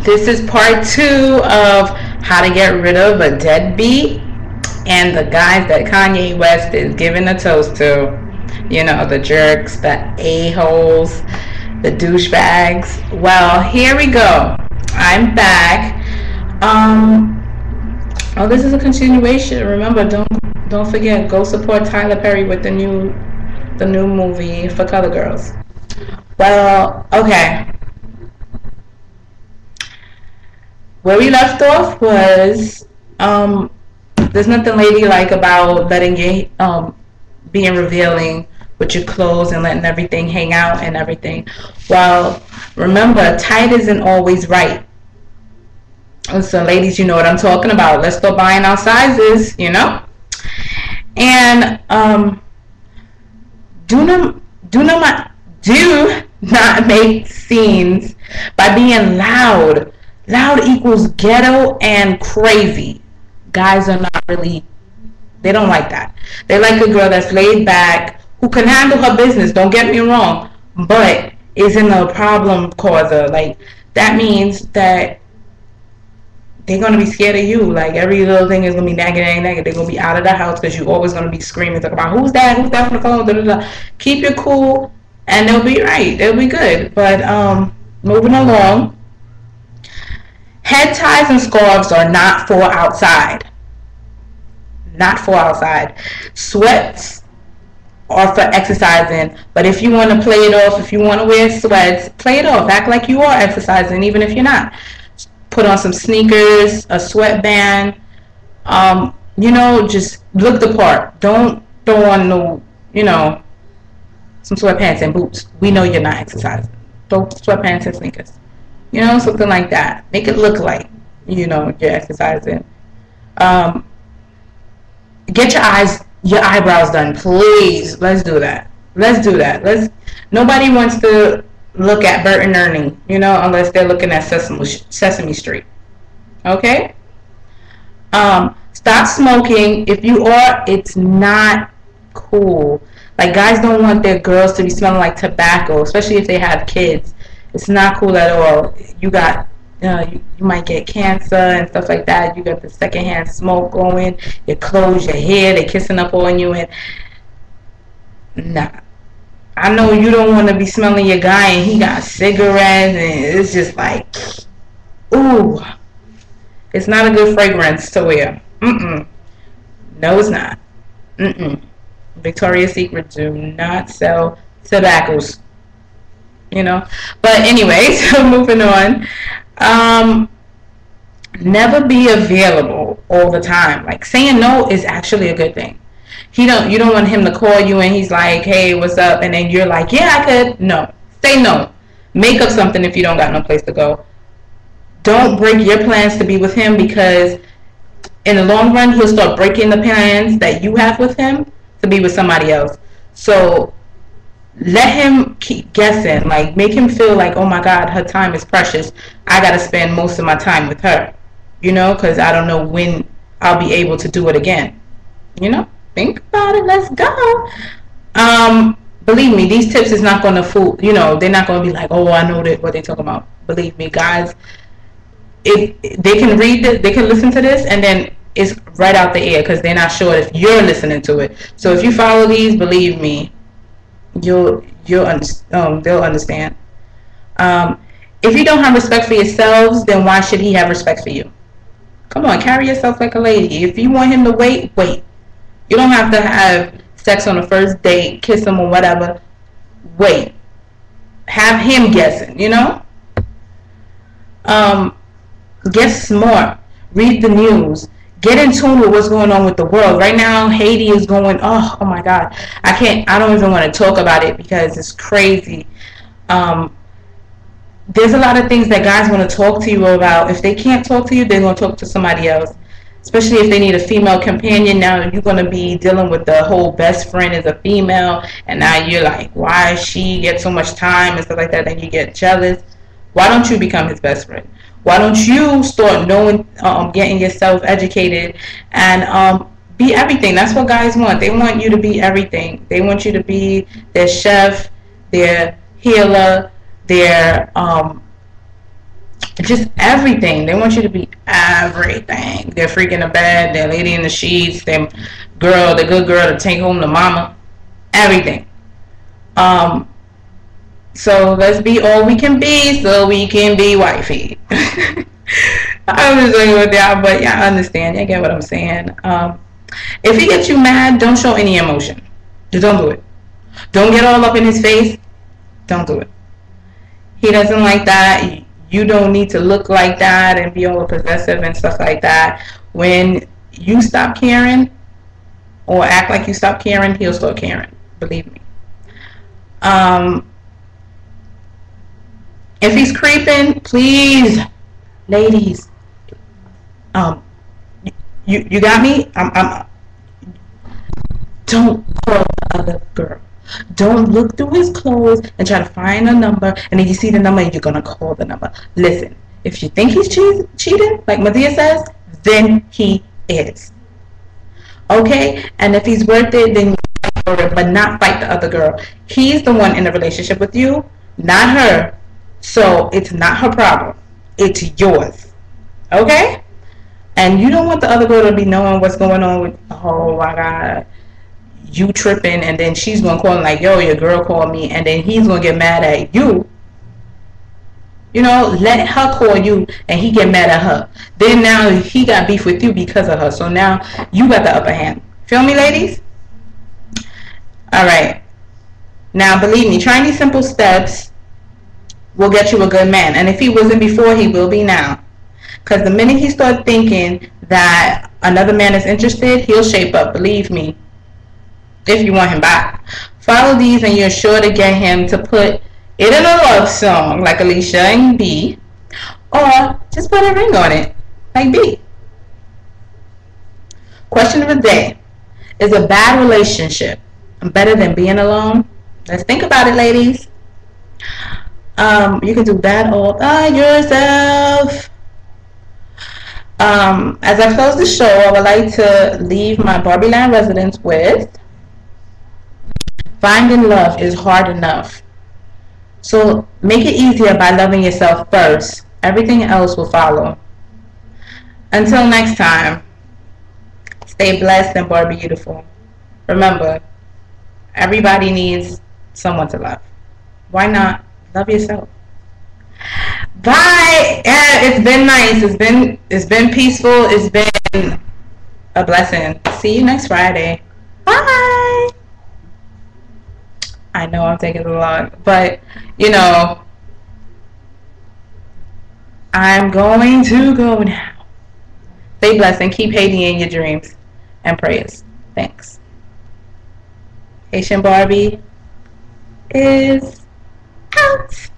this is part two of how to get rid of a deadbeat and the guys that Kanye West is giving a toast to. You know, the jerks, the a-holes, the douchebags. Well, here we go. I'm back. Um, oh, this is a continuation. Remember, don't don't forget, go support Tyler Perry with the new the new movie for Colored Girls. Well, okay. Where we left off was um, there's nothing ladylike about letting your um, being revealing with your clothes and letting everything hang out and everything. Well, remember, tight isn't always right. So, ladies, you know what I'm talking about. Let's start buying our sizes, you know. And um, do not do not do not make scenes by being loud. Loud equals ghetto and crazy. Guys are not really they don't like that. They like a girl that's laid back, who can handle her business, don't get me wrong, but isn't a problem causer. Like that means that they're gonna be scared of you. Like every little thing is gonna be nagging, nagging, nagging. They're gonna be out of the house because you're always gonna be screaming, talk about who's that, who's that on the phone. Da, da, da. Keep it cool, and they'll be right. They'll be good. But um, moving along, head ties and scarves are not for outside. Not for outside. Sweats are for exercising. But if you want to play it off, if you want to wear sweats, play it off. Act like you are exercising, even if you're not put on some sneakers, a sweatband. Um, you know, just look the part. Don't throw on no, you know, some sweatpants and boots. We know you're not exercising. Throw sweatpants and sneakers. You know, something like that. Make it look like, you know, you're exercising. Um, get your eyes, your eyebrows done, please. Let's do that. Let's do that. Let's. Nobody wants to look at Bert and Ernie, you know, unless they're looking at Sesame, Sesame Street. Okay? Um, stop smoking. If you are, it's not cool. Like, guys don't want their girls to be smelling like tobacco, especially if they have kids. It's not cool at all. You got, uh, you, you might get cancer and stuff like that. You got the secondhand smoke going, your clothes, your hair, they're kissing up on you, and nah I know you don't want to be smelling your guy and he got cigarettes and it's just like, ooh, it's not a good fragrance to wear. Mm-mm. No, it's not. Mm-mm. Victoria's Secret do not sell tobaccos. You know? But anyway, so moving on. Um, never be available all the time. Like saying no is actually a good thing he don't you don't want him to call you and he's like, hey, what's up? And then you're like, yeah, I could. No, say no. Make up something if you don't got no place to go. Don't break your plans to be with him because in the long run he'll start breaking the plans that you have with him to be with somebody else. So let him keep guessing. Like make him feel like, oh my God, her time is precious. I gotta spend most of my time with her. You know, because I don't know when I'll be able to do it again. You know think about it. Let's go. Um, believe me, these tips is not to fool. You know, they're not to be like, oh, I know that what they talking about. Believe me, guys. If they can read this, they can listen to this, and then it's right out the air because they're not sure if you're listening to it. So if you follow these, believe me, you'll you'll um, they'll understand. Um, if you don't have respect for yourselves, then why should he have respect for you? Come on, carry yourself like a lady. If you want him to wait, wait. You don't have to have sex on the first date, kiss him or whatever. Wait. Have him guessing, you know? Um, get smart. Read the news. Get in tune with what's going on with the world. Right now, Haiti is going, oh, oh my God. I can't, I don't even want to talk about it because it's crazy. Um, there's a lot of things that guys want to talk to you about. If they can't talk to you, they're going to talk to somebody else especially if they need a female companion. Now you're going to be dealing with the whole best friend is a female, and now you're like, why she get so much time and stuff like that, and you get jealous. Why don't you become his best friend? Why don't you start knowing, um, getting yourself educated, and um, be everything? That's what guys want. They want you to be everything. They want you to be their chef, their healer, their um, just everything. They want you to be everything. They're freaking the bed, they're lady in the sheets, they're girl, the good girl to take home the mama, everything. Um, so let's be all we can be so we can be wifey. I'm just joking with y'all, but y'all understand. Y'all get what I'm saying. Um, if he gets you mad, don't show any emotion. Just don't do it. Don't get all up in his face. Don't do it. He doesn't like that. You don't need to look like that and be all possessive and stuff like that. When you stop caring or act like you stop caring, he'll start caring. Believe me. Um, if he's creeping, please, ladies, um, you you got me. I'm, I'm don't call the other girl. Don't look through his clothes and try to find a number, and then you see the number, and you're gonna call the number. Listen, if you think he's che- cheating, like Madea says, then he is. Okay, and if he's worth it, then you fight for it, but not fight the other girl. He's the one in a relationship with you, not her. So it's not her problem. It's yours. Okay? And you don't want the other girl to be knowing what's going on with, oh my God, you tripping, and then she's going to call him like, yo, your girl called me, and then he's going to get mad at you. You know, let her call you and he get mad at her. Then now he got beef with you because of her. So now you got the upper hand. Feel me, ladies? All right. Now, believe me, trying these simple steps will get you a good man. And if he wasn't before, he will be now. Because the minute he starts thinking that another man is interested, he'll shape up. Believe me if you want him back. Follow these and you're sure to get him to put it in a love song like Alicia and B. Or just put a ring on it like B. Question of the day. Is a bad relationship better than being alone? Let's think about it, ladies. Um, you can do that all by yourself. Um, as I close the show, I would like to leave my Barbie Land residents with Finding love is hard enough. So make it easier by loving yourself first. Everything else will follow. Until next time, stay blessed and Barbie beautiful. Remember, everybody needs someone to love. Why not love yourself? Bye. Yeah, it's been nice. It's been it's been peaceful. It's been a blessing. See you next Friday. Bye. I know I'm taking a lot, but you know, I'm going to go now. Stay blessed and keep Haiti in your dreams and prayers. Thanks. Haitian Barbie is out.